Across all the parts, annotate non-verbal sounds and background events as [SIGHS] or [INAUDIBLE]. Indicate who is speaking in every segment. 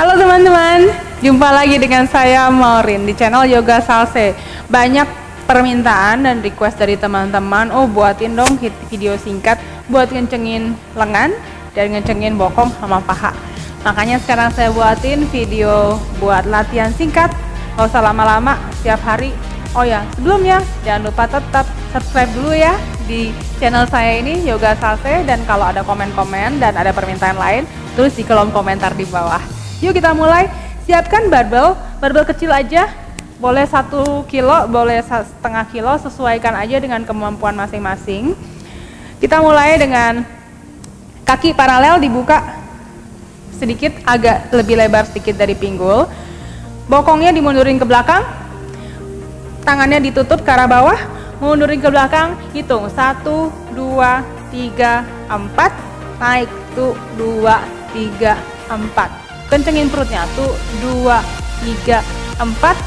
Speaker 1: Halo teman-teman, jumpa lagi dengan saya Maureen di channel Yoga Salse. Banyak permintaan dan request dari teman-teman, oh buatin dong video singkat buat ngencengin lengan dan ngencengin bokong sama paha. Makanya sekarang saya buatin video buat latihan singkat, gak usah lama-lama, setiap hari. Oh ya, sebelumnya jangan lupa tetap subscribe dulu ya di channel saya ini Yoga Salse dan kalau ada komen-komen dan ada permintaan lain, tulis di kolom komentar di bawah. Yuk kita mulai. Siapkan barbel, barbel kecil aja. Boleh satu kilo, boleh setengah kilo, sesuaikan aja dengan kemampuan masing-masing. Kita mulai dengan kaki paralel dibuka sedikit, agak lebih lebar sedikit dari pinggul. Bokongnya dimundurin ke belakang, tangannya ditutup ke arah bawah, mundurin ke belakang, hitung. Satu, dua, tiga, empat, naik. Tuh. Dua, tiga, empat kencengin perutnya. Tuh dua tiga empat.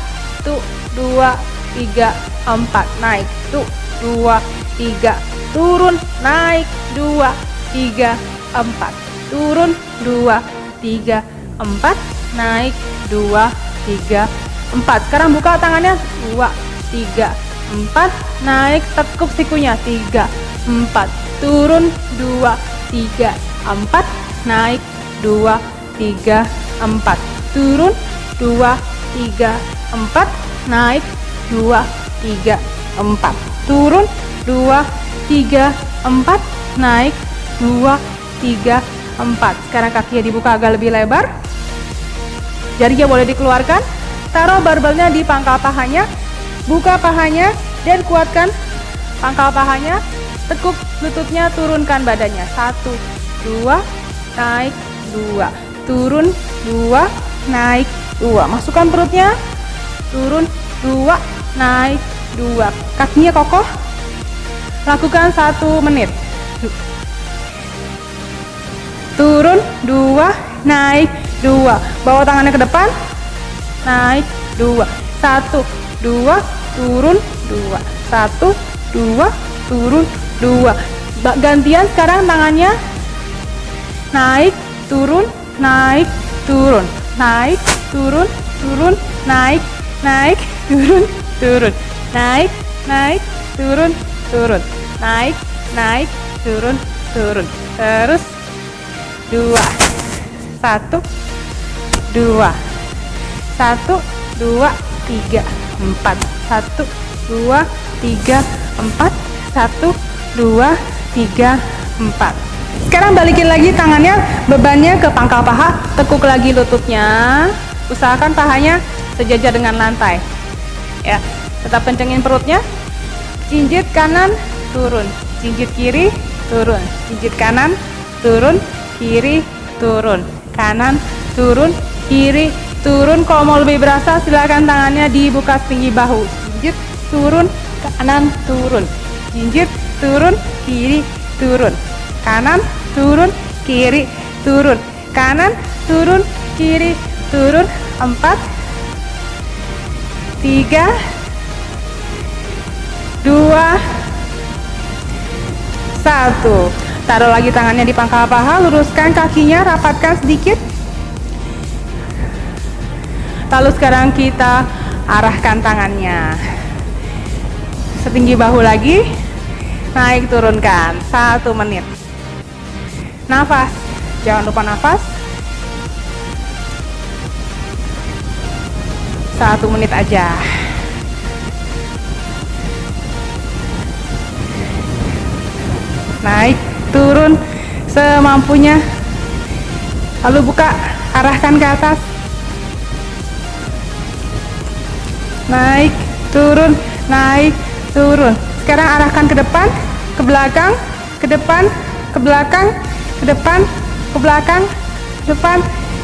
Speaker 1: Tuh dua tiga empat. Naik. Tuh dua tiga. Turun. Naik. Dua tiga empat. Turun. Dua tiga empat. Naik. Dua tiga empat. Sekarang buka tangannya. Dua tiga empat. Naik. Tekuk sikunya. Tiga empat. Turun. Dua tiga empat. Naik. Dua tiga empat. Turun dua tiga empat. Naik dua tiga empat. Turun dua tiga empat. Naik dua tiga empat. Sekarang kakinya dibuka agak lebih lebar. Jarinya boleh dikeluarkan. Taruh barbelnya di pangkal pahanya. Buka pahanya dan kuatkan pangkal pahanya. Tekuk lututnya turunkan badannya. Satu dua naik dua turun dua naik dua. Masukkan perutnya. Turun dua naik dua. Kakinya kokoh. Lakukan satu menit. Turun dua naik dua. Bawa tangannya ke depan. Naik dua. Satu dua. Turun dua. Satu dua. Turun dua. Gantian sekarang tangannya. Naik turun naik, turun, naik, turun, turun, naik, naik, turun, turun, naik, naik, turun, turun, naik, naik, turun, turun. Terus dua, satu, dua, satu, dua, tiga, empat, satu, dua, tiga, empat, satu, dua, tiga, empat. Sekarang balikin lagi tangannya, bebannya ke pangkal paha, tekuk lagi lututnya. Usahakan pahanya sejajar dengan lantai. Ya, tetap kencengin perutnya. Jinjit kanan, turun. Jinjit kiri, turun. Jinjit kanan, turun. Kiri, turun. Kanan, turun. Kiri, turun. Kalau mau lebih berasa, silakan tangannya dibuka setinggi bahu. Jinjit, turun. Kanan, turun. Jinjit, turun. Kiri, turun kanan turun kiri turun. Kanan turun kiri turun. Empat tiga dua satu. Taruh lagi tangannya di pangkal paha luruskan kakinya rapatkan sedikit. Lalu sekarang kita arahkan tangannya. Setinggi bahu lagi naik turunkan. Satu menit Nafas, jangan lupa nafas. Satu menit aja. Naik, turun semampunya. Lalu buka, arahkan ke atas. Naik, turun, naik, turun. Sekarang arahkan ke depan, ke belakang, ke depan, ke belakang, ke depan, ke belakang, ke depan,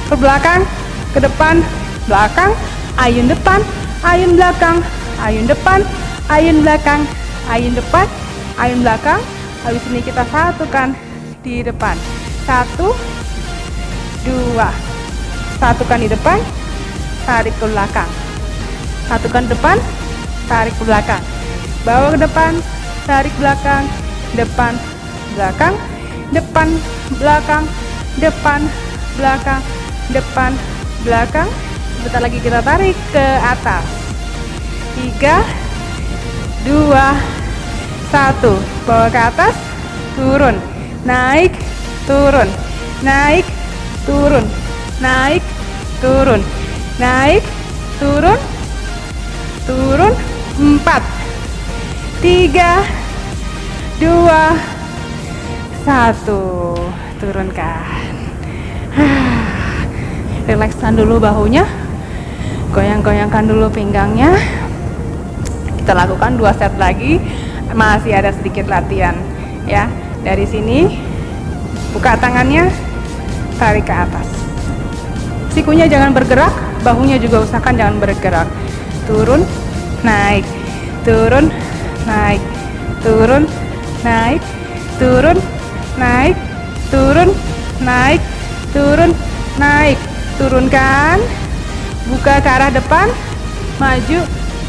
Speaker 1: ke belakang, ke depan, belakang, ayun depan, ayun belakang, ayun depan, ayun belakang, ayun depan, ayun belakang. Habis ini kita satukan di depan. Satu, dua. Satukan di depan, tarik ke belakang. Satukan depan, tarik ke belakang. Bawa ke depan, tarik belakang, depan, belakang, depan, belakang, depan, belakang, depan, belakang. Sebentar lagi kita tarik ke atas. Tiga dua satu. Bawa ke atas turun. Naik turun. Naik turun. Naik turun. Naik turun. Turun empat. Tiga dua satu turunkan. [SIGHS] Relakskan dulu bahunya. Goyang-goyangkan dulu pinggangnya. Kita lakukan dua set lagi. Masih ada sedikit latihan ya. Dari sini buka tangannya tarik ke atas. Sikunya jangan bergerak bahunya juga usahakan jangan bergerak. Turun naik. Turun naik. Turun naik. Turun naik turun naik turun naik. Turunkan buka ke arah depan maju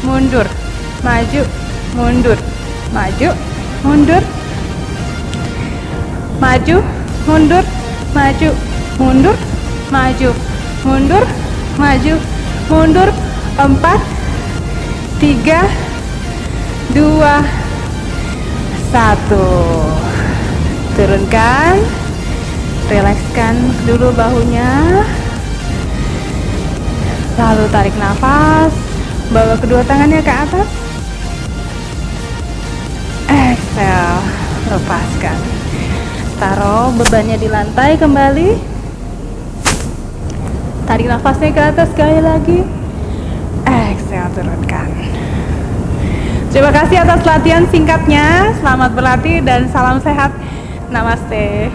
Speaker 1: mundur. Maju mundur. Maju mundur. Maju mundur. Maju mundur. Maju mundur. Maju mundur. Empat tiga dua satu turunkan. Rilekskan dulu bahunya. Lalu tarik nafas. Bawa kedua tangannya ke atas. Exhale lepaskan. Taruh bebannya di lantai kembali. Tarik nafasnya ke atas sekali lagi. Exhale turunkan. Terima kasih atas latihan singkatnya. Selamat berlatih dan salam sehat namaste